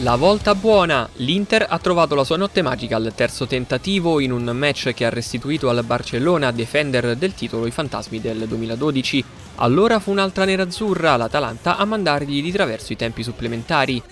La volta buona! L'Inter ha trovato la sua notte magica al terzo tentativo in un match che ha restituito al Barcellona defender del titolo i fantasmi del 2012. Allora fu un'altra nerazzurra, l'Atalanta, a mandargli di traverso i tempi supplementari.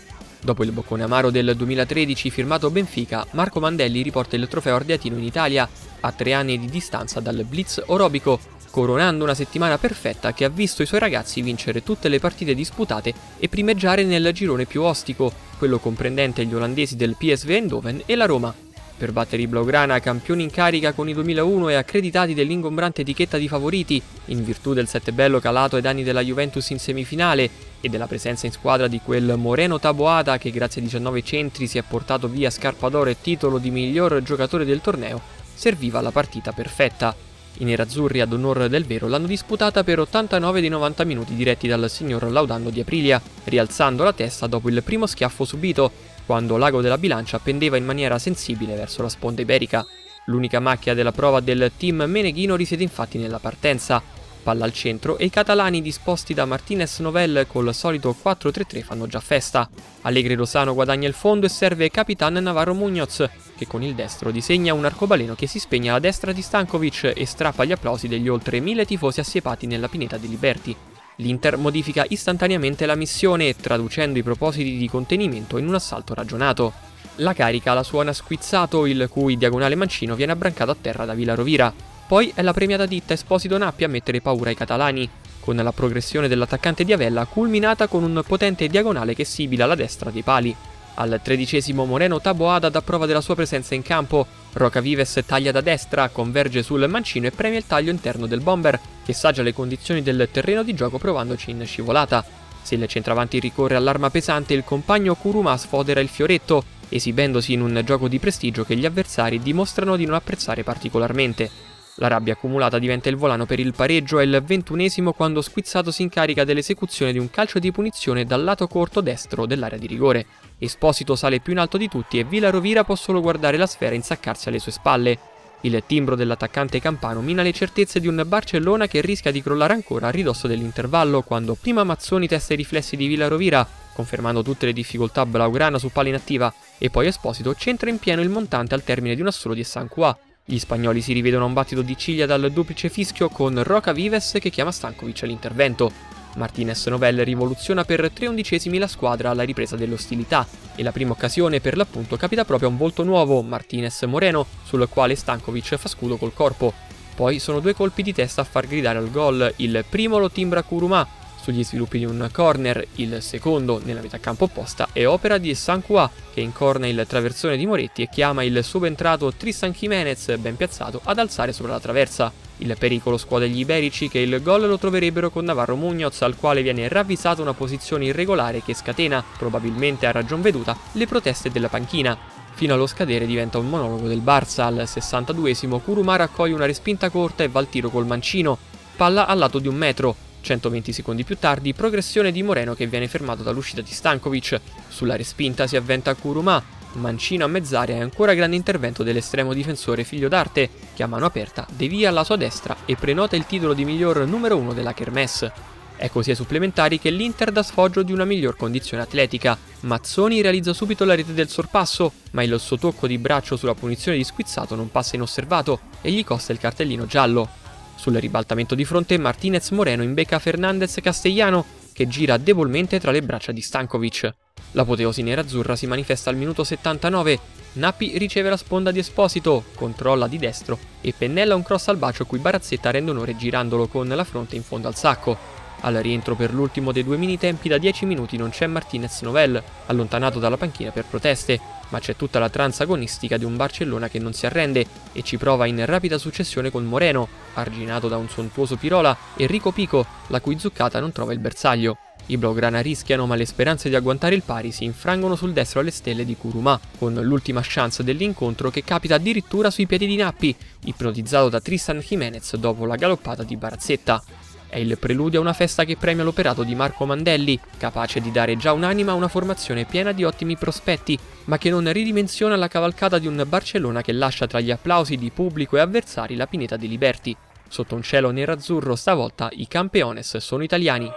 Dopo il boccone amaro del 2013 firmato Benfica, Marco Mandelli riporta il trofeo ardeatino in Italia, a tre anni di distanza dal Blitz orobico, coronando una settimana perfetta che ha visto i suoi ragazzi vincere tutte le partite disputate e primeggiare nel girone più ostico, quello comprendente gli olandesi del PSV Eindhoven e la Roma. Per battere i Blaugrana, campioni in carica con i 2001 e accreditati dell'ingombrante etichetta di favoriti, in virtù del sette bello calato ai danni della Juventus in semifinale e della presenza in squadra di quel Moreno Taboada che grazie a 19 centri si è portato via scarpa d'oro e titolo di miglior giocatore del torneo, serviva la partita perfetta. I nerazzurri ad onore del vero l'hanno disputata per 89 dei 90 minuti diretti dal signor Laudando di Aprilia, rialzando la testa dopo il primo schiaffo subito, quando l'ago della bilancia pendeva in maniera sensibile verso la sponda iberica. L'unica macchia della prova del team meneghino risiede infatti nella partenza. Palla al centro e i catalani disposti da Martinez Novel col solito 4-3-3 fanno già festa. Allegri Rosano guadagna il fondo e serve Capitan Navarro Munoz, che con il destro disegna un arcobaleno che si spegne alla destra di Stankovic e strappa gli applausi degli oltre mille tifosi assiepati nella pineta di Liberti. L'Inter modifica istantaneamente la missione, traducendo i propositi di contenimento in un assalto ragionato. La carica la suona squizzato, il cui diagonale mancino viene abbrancato a terra da Villa Rovira. Poi è la premiata ditta Esposito Nappi a mettere paura ai catalani, con la progressione dell'attaccante di Avella culminata con un potente diagonale che sibila la destra dei pali. Al tredicesimo Moreno Taboada dà prova della sua presenza in campo. Roca Vives taglia da destra, converge sul mancino e premia il taglio interno del bomber, che saggia le condizioni del terreno di gioco provandoci in scivolata. Se il centravanti ricorre all'arma pesante, il compagno Kuruma sfodera il fioretto, esibendosi in un gioco di prestigio che gli avversari dimostrano di non apprezzare particolarmente. La rabbia accumulata diventa il volano per il pareggio e il ventunesimo quando Squizzato si incarica dell'esecuzione di un calcio di punizione dal lato corto destro dell'area di rigore. Esposito sale più in alto di tutti e Villa Rovira può solo guardare la sfera insaccarsi alle sue spalle. Il timbro dell'attaccante campano mina le certezze di un Barcellona che rischia di crollare ancora a ridosso dell'intervallo quando prima Mazzoni testa i riflessi di Villa Rovira, confermando tutte le difficoltà blaugrana su palla inattiva, e poi Esposito centra in pieno il montante al termine di un assolo di Sanqua, gli spagnoli si rivedono a un battito di ciglia dal duplice fischio con Roca Vives che chiama Stankovic all'intervento. Martinez Novell rivoluziona per tre undicesimi la squadra alla ripresa dell'ostilità e la prima occasione per l'appunto capita proprio a un volto nuovo, Martinez Moreno, sul quale Stankovic fa scudo col corpo. Poi sono due colpi di testa a far gridare al gol, il primo lo timbra Kuruma, sugli sviluppi di un corner, il secondo nella metà campo opposta è opera di Sanqua che incorna il traversone di Moretti e chiama il subentrato Tristan Jimenez ben piazzato ad alzare sopra la traversa. Il pericolo scuote gli iberici che il gol lo troverebbero con Navarro Munoz al quale viene ravvisata una posizione irregolare che scatena, probabilmente a ragion veduta, le proteste della panchina. Fino allo scadere diventa un monologo del Barça, al 62esimo Kuruma raccoglie una respinta corta e va al tiro col mancino, palla al lato di un metro, 120 secondi più tardi, progressione di Moreno che viene fermato dall'uscita di Stankovic. Sulla respinta si avventa Kuruma, mancino a mezz'aria e ancora grande intervento dell'estremo difensore figlio d'arte, che a mano aperta devia alla sua destra e prenota il titolo di miglior numero uno della Kermesse. È così ai supplementari che l'Inter dà sfoggio di una miglior condizione atletica. Mazzoni realizza subito la rete del sorpasso, ma il suo tocco di braccio sulla punizione di Squizzato non passa inosservato e gli costa il cartellino giallo. Sul ribaltamento di fronte Martinez Moreno imbecca Fernandez Castellano che gira debolmente tra le braccia di Stankovic. L'apoteosi nerazzurra si manifesta al minuto 79. Nappi riceve la sponda di Esposito, controlla di destro e pennella un cross al bacio cui Barazzetta rende onore girandolo con la fronte in fondo al sacco. Al rientro per l'ultimo dei due mini tempi da 10 minuti non c'è Martinez Novel, allontanato dalla panchina per proteste, ma c'è tutta la tranza agonistica di un Barcellona che non si arrende e ci prova in rapida successione con Moreno, arginato da un sontuoso Pirola, e Rico Pico, la cui zuccata non trova il bersaglio. I Blaugrana rischiano, ma le speranze di agguantare il pari si infrangono sul destro alle stelle di Kuruma, con l'ultima chance dell'incontro che capita addirittura sui piedi di Nappi, ipnotizzato da Tristan Jimenez dopo la galoppata di Barazzetta. È il preludio a una festa che premia l'operato di Marco Mandelli, capace di dare già un'anima a una formazione piena di ottimi prospetti, ma che non ridimensiona la cavalcata di un Barcellona che lascia tra gli applausi di pubblico e avversari la pineta di Liberti. Sotto un cielo nerazzurro stavolta i campeones sono italiani.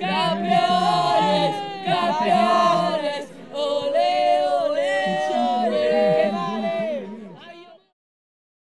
Campione! Gloria